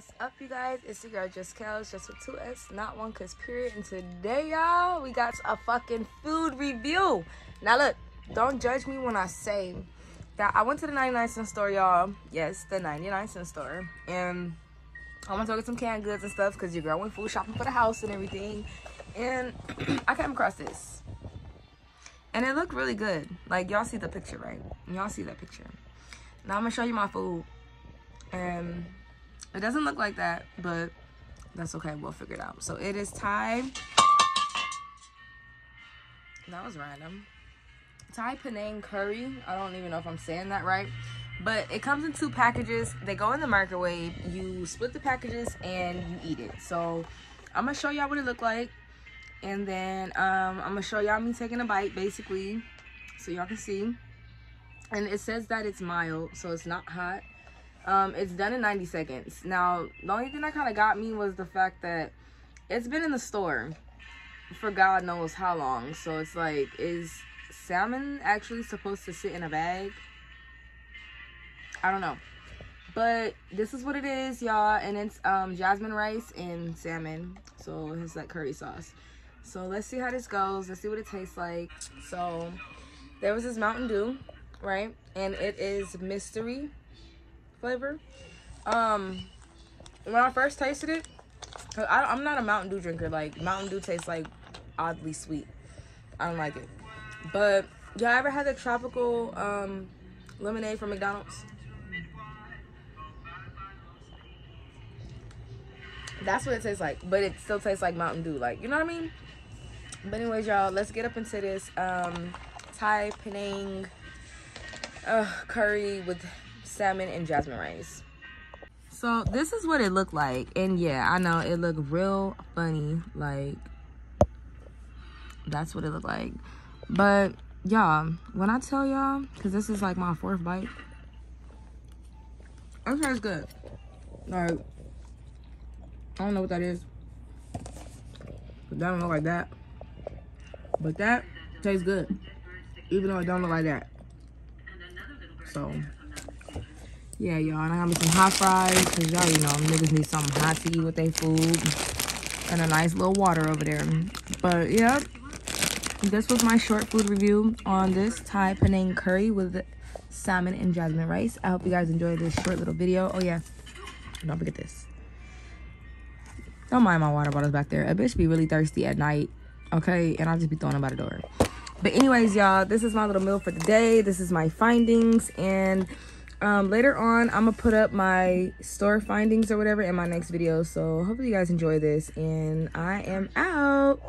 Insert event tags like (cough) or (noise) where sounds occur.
What's up, you guys? It's your girl Just Kels, just with two S, not one cause period. And today, y'all, we got a fucking food review. Now, look, don't judge me when I say that I went to the 99 cent store, y'all. Yes, the 99 cent store. And I went to get some canned goods and stuff because your girl went food shopping for the house and everything. And (clears throat) I came across this. And it looked really good. Like, y'all see the picture, right? Y'all see that picture. Now, I'm to show you my food. And it doesn't look like that, but that's okay. We'll figure it out. So it is Thai. That was random. Thai Penang curry. I don't even know if I'm saying that right. But it comes in two packages. They go in the microwave. You split the packages and you eat it. So I'm going to show y'all what it looked like. And then um, I'm going to show y'all me taking a bite, basically. So y'all can see. And it says that it's mild. So it's not hot. Um, it's done in 90 seconds. Now, the only thing that kind of got me was the fact that it's been in the store for God knows how long. So it's like, is salmon actually supposed to sit in a bag? I don't know. But this is what it is, y'all. And it's um, jasmine rice and salmon. So it's like curry sauce. So let's see how this goes. Let's see what it tastes like. So there was this Mountain Dew, right? And it is mystery flavor. Um, when I first tasted it, I, am not a Mountain Dew drinker. Like Mountain Dew tastes like oddly sweet. I don't like it. But y'all ever had the tropical um, lemonade from McDonald's? That's what it tastes like, but it still tastes like Mountain Dew. Like you know what I mean? But anyways, y'all, let's get up into this um, Thai Penang uh, curry with salmon and jasmine rice. So this is what it looked like. And yeah, I know it looked real funny. Like, that's what it looked like. But y'all, when I tell y'all, because this is like my fourth bite, it tastes good. Like, I don't know what that is. That don't look like that. But that tastes good. Even though it don't look like that. So, yeah, y'all. And I got me some hot fries because y'all, you know, niggas need something hot to eat with their food. And a nice little water over there. But, yeah. This was my short food review on this Thai Penang curry with salmon and jasmine rice. I hope you guys enjoyed this short little video. Oh, yeah. Don't forget this. Don't mind my water bottles back there. A bitch be really thirsty at night. Okay? And I'll just be throwing them by the door. But anyways, y'all, this is my little meal for the day. This is my findings. And um, later on i'm gonna put up my store findings or whatever in my next video. So hopefully you guys enjoy this. And i am out